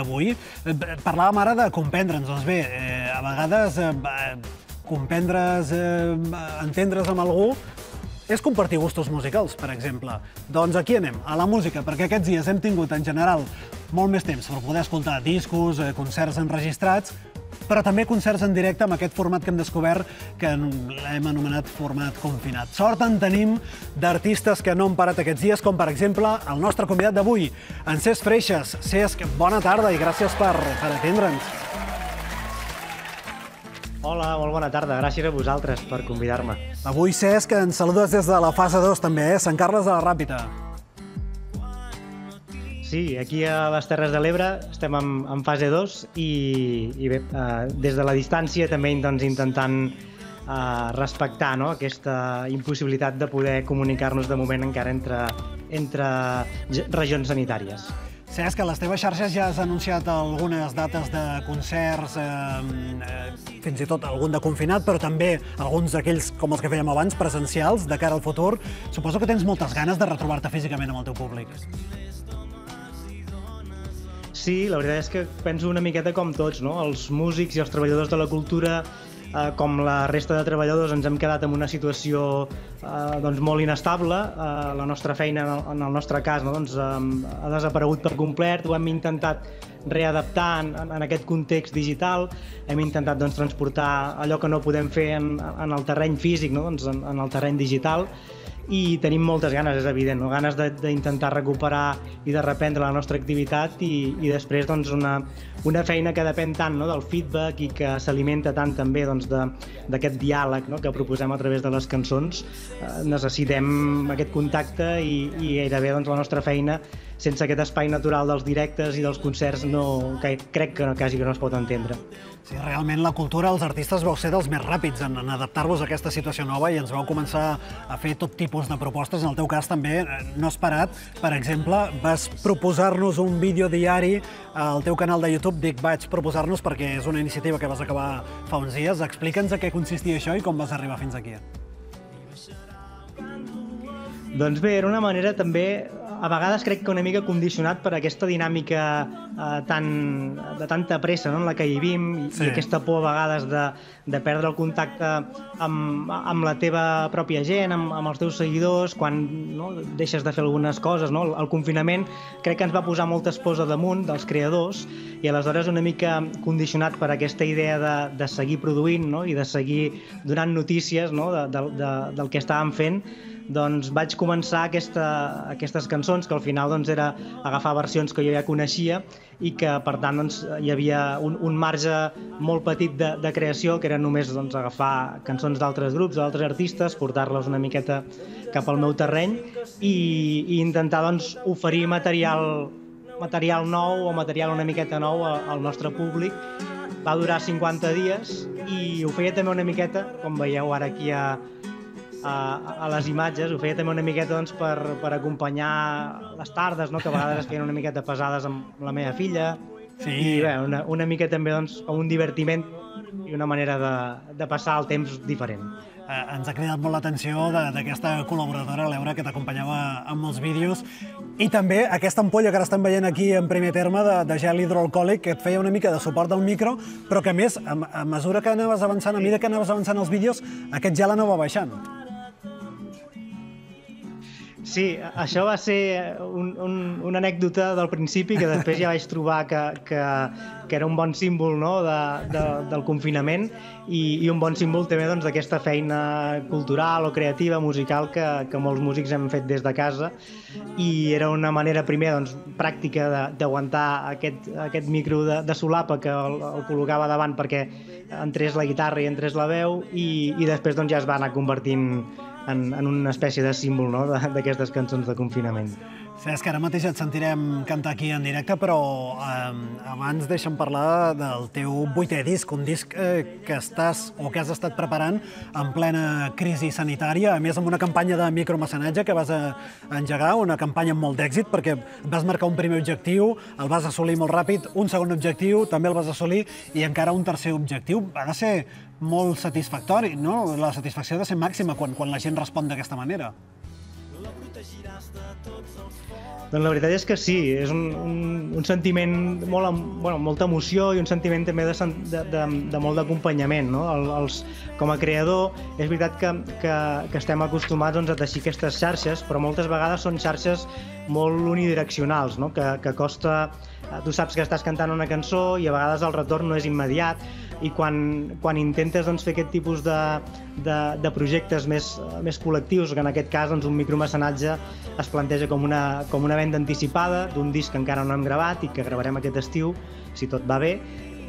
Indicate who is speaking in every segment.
Speaker 1: Avui eh, parlàvem ara de comprendre'ns. Doncs bé, eh, a vegades eh, comprendre's, eh, entendre's amb algú és compartir gustos musicals, per exemple. Doncs aquí anem, a la música, perquè aquests dies hem tingut en general molt més temps per poder escoltar discos, eh, concerts enregistrats, però també concerts en directe amb aquest format que hem descobert que l'hem anomenat format confinat. Sort en tenim d'artistes que no han parat aquests dies, com per exemple el nostre convidat d'avui, en Cesc Freixas. Cesc, bona tarda i gràcies per, per atendre'ns.
Speaker 2: Hola, molt bona tarda. Gràcies a vosaltres per convidar-me.
Speaker 1: Avui, Cesc, ens saludes des de la fase 2 també, eh? Sant Carles de la Ràpita.
Speaker 2: Sí, aquí a les Terres de l'Ebre estem en, en fase 2 i, i bé, eh, des de la distància també doncs, intentant eh, respectar no, aquesta impossibilitat de poder comunicar-nos de moment encara entre, entre regions sanitàries.
Speaker 1: Saps que a les teves xarxes ja has anunciat algunes dates de concerts, eh, eh, fins i tot algun de confinat, però també alguns d'aquells, com els que fèiem abans, presencials, de cara al futur. Suposo que tens moltes ganes de retrobar-te físicament amb el teu públic.
Speaker 2: Sí, la veritat és que penso una miqueta com tots, no? Els músics i els treballadors de la cultura eh, com la resta de treballadors ens hem quedat en una situació eh, doncs molt inestable. Eh, la nostra feina, en el, en el nostre cas, no? doncs, eh, ha desaparegut per complet. Ho hem intentat readaptar en, en aquest context digital. Hem intentat doncs, transportar allò que no podem fer en, en el terreny físic, no? doncs, en, en el terreny digital i tenim moltes ganes, és evident, no? ganes d'intentar recuperar i de reprendre la nostra activitat i, i després doncs, una, una feina que depèn tant no? del feedback i que s'alimenta tant també d'aquest doncs, diàleg no? que proposem a través de les cançons. Eh, necessitem aquest contacte i, i gairebé doncs, la nostra feina sense aquest espai natural dels directes i dels concerts no, que crec que quasi que no es pot entendre.
Speaker 1: Sí, realment la cultura, els artistes vau ser dels més ràpids en, en adaptar-vos a aquesta situació nova i ens vau començar a fer tot tipus de propostes. En el teu cas també eh, no has parat. Per exemple, vas proposar-nos un vídeo diari al teu canal de YouTube. Dic vaig proposar-nos perquè és una iniciativa que vas acabar fa uns dies. Explica'ns a què consistia això i com vas arribar fins aquí.
Speaker 2: Doncs bé, era una manera també a vegades crec que una mica condicionat per aquesta dinàmica eh, tan, de tanta pressa no? en la que vivim i, sí. i aquesta por a vegades de, de perdre el contacte amb, amb la teva pròpia gent, amb, amb els teus seguidors, quan no? deixes de fer algunes coses. No? El, el confinament crec que ens va posar moltes pors a damunt dels creadors i aleshores una mica condicionat per aquesta idea de, de seguir produint no? i de seguir donant notícies no? de, de, de, del que estàvem fent, doncs vaig començar aquesta, aquestes cançons, que al final doncs, era agafar versions que jo ja coneixia i que, per tant, doncs, hi havia un, un marge molt petit de, de creació, que era només doncs, agafar cançons d'altres grups, d'altres artistes, portar-les una miqueta cap al meu terreny i, i intentar doncs, oferir material, material nou o material una miqueta nou al nostre públic. Va durar 50 dies i ho feia també una miqueta, com veieu ara aquí a, a, a les imatges, ho feia també una miqueta doncs, per, per acompanyar les tardes, no? que a vegades es feien una miqueta pesades amb la meva filla, sí. i bé, una, una mica també doncs, un divertiment i una manera de, de passar el temps diferent.
Speaker 1: Eh, ens ha cridat molt l'atenció d'aquesta col·laboradora, l'Eura, que t'acompanyava amb els vídeos, i també aquesta ampolla que ara estem veient aquí en primer terme de, de gel hidroalcohòlic, que et feia una mica de suport al micro, però que a més, a, a mesura que anaves avançant, a mesura que anaves avançant els vídeos, aquest gel anava baixant.
Speaker 2: Sí, això va ser un, un, una anècdota del principi que després ja vaig trobar que, que, que era un bon símbol no? de, de, del confinament i, i un bon símbol també doncs, d'aquesta doncs, feina cultural o creativa, musical que, que molts músics hem fet des de casa i era una manera primer doncs, pràctica d'aguantar aquest, aquest micro de, de solapa que el, el col·locava davant perquè entrés la guitarra i entrés la veu i, i després doncs, ja es va anar convertint en, en una espècie de símbol no? d'aquestes cançons de confinament.
Speaker 1: Saps que ara mateix et sentirem cantar aquí en directe, però eh, abans deixa'm parlar del teu vuitè disc, un disc eh, que estàs o que has estat preparant en plena crisi sanitària, a més amb una campanya de micromecenatge que vas a, a engegar, una campanya amb molt d'èxit, perquè vas marcar un primer objectiu, el vas assolir molt ràpid, un segon objectiu, també el vas assolir, i encara un tercer objectiu. De ser molt satisfactori, no? La satisfacció de ser màxima quan, quan la gent respon d'aquesta manera.
Speaker 2: Doncs la veritat és que sí, és un, un, un sentiment, molt, bueno, molta emoció i un sentiment també de, de, de, de molt d'acompanyament. No? El, els, com a creador, és veritat que, que, que estem acostumats doncs, a teixir aquestes xarxes, però moltes vegades són xarxes molt unidireccionals, no? que, que costa... Tu saps que estàs cantant una cançó i a vegades el retorn no és immediat, i quan, quan intentes doncs, fer aquest tipus de, de, de projectes més, més col·lectius, que en aquest cas doncs, un micromecenatge es planteja com una, com una venda anticipada d'un disc que encara no hem gravat i que gravarem aquest estiu, si tot va bé,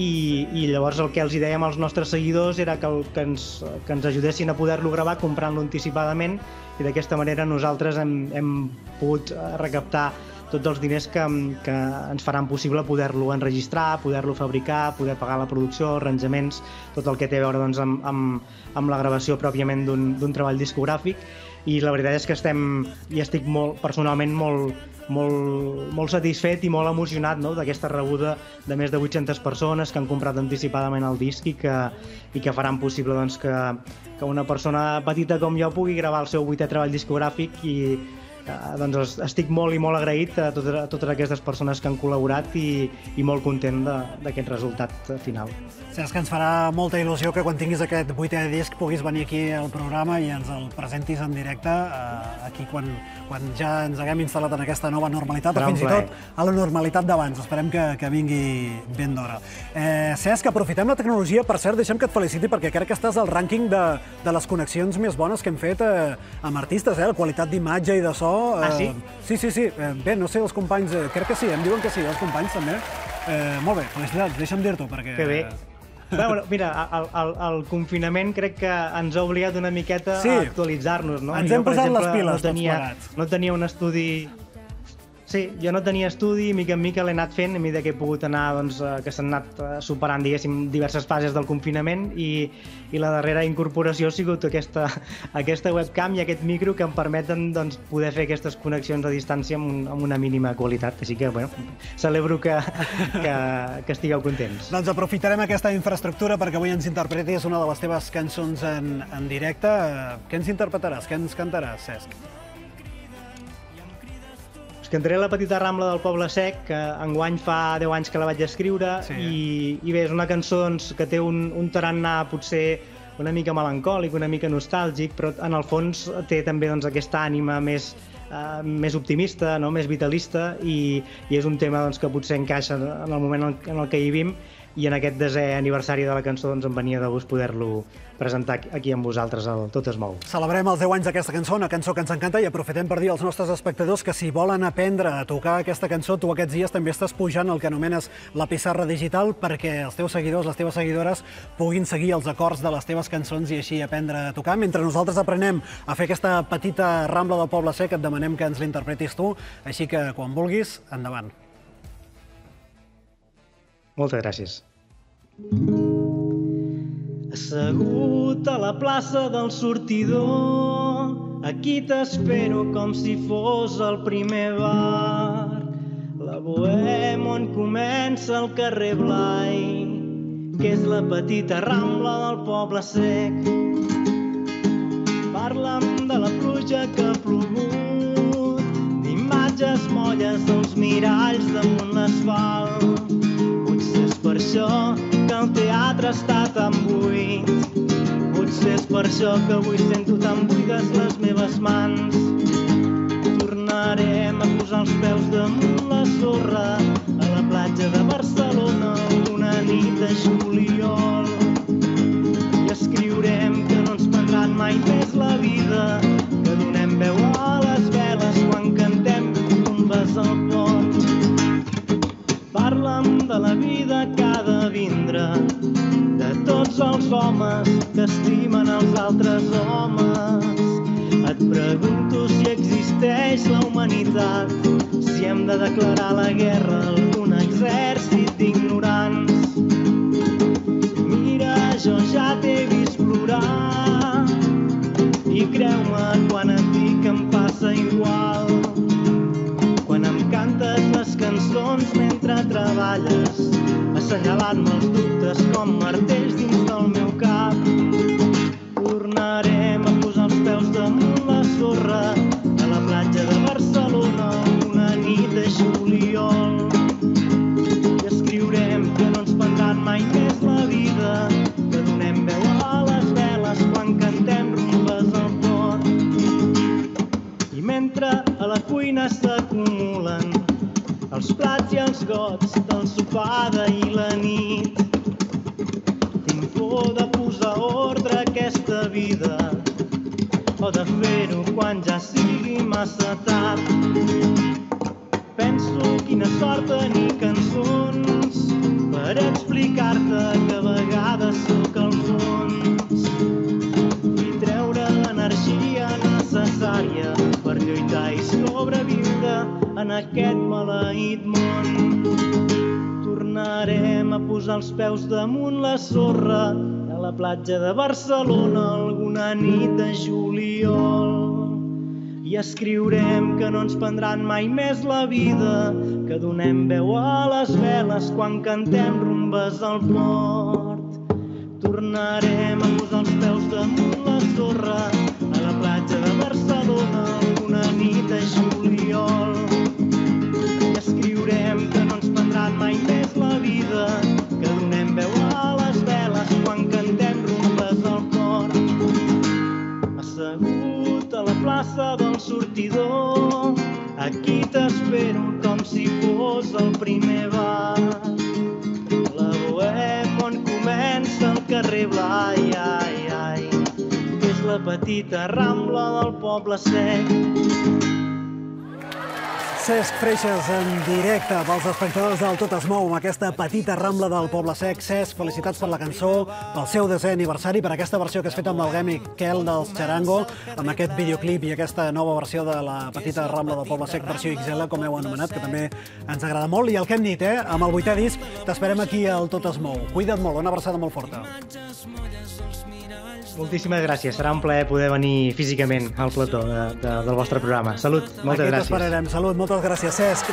Speaker 2: i, i llavors el que els dèiem als nostres seguidors era que, que, ens, que ens ajudessin a poder-lo gravar comprant-lo anticipadament i d'aquesta manera nosaltres hem, hem pogut recaptar tots els diners que, que ens faran possible poder-lo enregistrar, poder-lo fabricar, poder pagar la producció, arranjaments, tot el que té a veure doncs, amb, amb, amb la gravació pròpiament d'un treball discogràfic i la veritat és que estem, i estic molt, personalment molt, molt, molt satisfet i molt emocionat no? d'aquesta rebuda de més de 800 persones que han comprat anticipadament el disc i que, i que faran possible doncs, que, que una persona petita com jo pugui gravar el seu vuitè treball discogràfic i, doncs estic molt i molt agraït a totes, a totes aquestes persones que han col·laborat i, i molt content d'aquest resultat final.
Speaker 1: Saps que ens farà molta il·lusió que quan tinguis aquest vuitè disc puguis venir aquí al programa i ens el presentis en directe eh, aquí quan, quan ja ens haguem instal·lat en aquesta nova normalitat o fins i tot a la normalitat d'abans. Esperem que, que vingui ben d'hora. Eh, Cesc, aprofitem la tecnologia. Per cert, deixem que et feliciti perquè crec que estàs al rànquing de, de les connexions més bones que hem fet eh, amb artistes, eh? la qualitat d'imatge i de so
Speaker 2: Ah, sí?
Speaker 1: Sí, sí, sí. Eh, bé, no sé, els companys... Eh, crec que sí, em diuen que sí, els companys també. Eh, molt bé, felicitats, deixa'm dir-t'ho, perquè...
Speaker 2: Que bé. Bueno, mira, el, el, el confinament crec que ens ha obligat una miqueta sí. a actualitzar-nos, no?
Speaker 1: Ens hem posat exemple, les piles
Speaker 2: no tenia,
Speaker 1: tots plegats.
Speaker 2: No tenia un estudi Sí, jo no tenia estudi mica en mica l'he anat fent a mesura que he pogut anar, doncs, eh, que s'han anat eh, superant, diguéssim, diverses fases del confinament i, i la darrera incorporació ha sigut aquesta, aquesta webcam i aquest micro que em permeten doncs, poder fer aquestes connexions a distància amb, un, amb una mínima qualitat. Així que, bueno, celebro que, que, que estigueu contents.
Speaker 1: Doncs aprofitarem aquesta infraestructura perquè avui ens interpretis una de les teves cançons en, en directe. Què ens interpretaràs? Què ens cantaràs, Cesc?
Speaker 2: Cantaré La petita rambla del Poble Sec, que enguany fa 10 anys que la vaig escriure, sí. i, i bé, és una cançó doncs, que té un, un tarannà potser una mica melancòlic, una mica nostàlgic, però en el fons té també doncs, aquesta ànima més, uh, més optimista, no? més vitalista, i, i és un tema doncs, que potser encaixa en el moment en el que hi vivim, i en aquest desè aniversari de la cançó doncs, em venia de gust poder-lo presentar aquí amb vosaltres al Tot es mou.
Speaker 1: Celebrem els 10 anys d'aquesta cançó, una cançó que ens encanta i aprofitem per dir als nostres espectadors que si volen aprendre a tocar aquesta cançó, tu aquests dies també estàs pujant el que anomenes la pissarra digital perquè els teus seguidors, les teves seguidores puguin seguir els acords de les teves cançons i així aprendre a tocar. Mentre nosaltres aprenem a fer aquesta petita rambla del Poble Sec, et demanem que ens l'interpretis tu, així que quan vulguis, endavant.
Speaker 2: Moltes gràcies. Assegut a la plaça del sortidor, aquí t'espero com si fos el primer bar. La bohem on comença el carrer Blai, que és la petita rambla del poble sec. Parla'm de la pluja que ha plogut, d'imatges molles dels miralls damunt l'asfalt això que el teatre està tan buit. Potser és per això que avui sento tan buides les meves mans. Tornarem a posar els peus damunt la sorra a la platja de Barcelona una nit de juliol. I escriurem que no ens prendran mai més la vida, homes que estimen els altres homes. Et pregunto si existeix la humanitat, si hem de declarar la guerra a algun exèrcit d'ignorants. Mira, jo ja t'he vist plorar i creu-me quan et dic que em passa igual cantes les cançons mentre treballes, assenyalant-me els dubtes com martells dins posar ordre a aquesta vida o de fer-ho quan ja sigui massa tard. Penso quina sort tenir cançons per explicar-te que a vegades sóc al fons i treure l'energia necessària per lluitar i sobreviure en aquest maleït món. Tornarem a posar els peus damunt la sorra la platja de Barcelona alguna nit de juliol. I escriurem que no ens prendran mai més la vida, que donem veu a les veles quan cantem rumbes al port. Tornarem a posar els peus damunt la sorra a la platja de Barcelona una nit de juliol. Sortidor, aquí t'espero com si fos el primer bar. La bohem on comença el carrer Blai, ai, ai, és la petita rambla del poble sec.
Speaker 1: Cesc Freixes en directe pels espectadors del Tot es mou amb aquesta petita rambla del Poble Sec. Cesc, felicitats per la cançó, pel seu desè aniversari, per aquesta versió que has fet amb el Gemi Kel dels Charango, amb aquest videoclip i aquesta nova versió de la petita rambla del Poble Sec, versió XL, com heu anomenat, que també ens agrada molt. I el que hem dit, eh? amb el vuitè disc, t'esperem aquí al Tot es mou. Cuida't molt, una abraçada molt forta.
Speaker 2: Moltíssimes gràcies. Serà un plaer poder venir físicament al plató de, de, del vostre programa. Salut, moltes
Speaker 1: Aquí
Speaker 2: gràcies.
Speaker 1: t'esperarem. Salut, moltes gràcies, Cesc.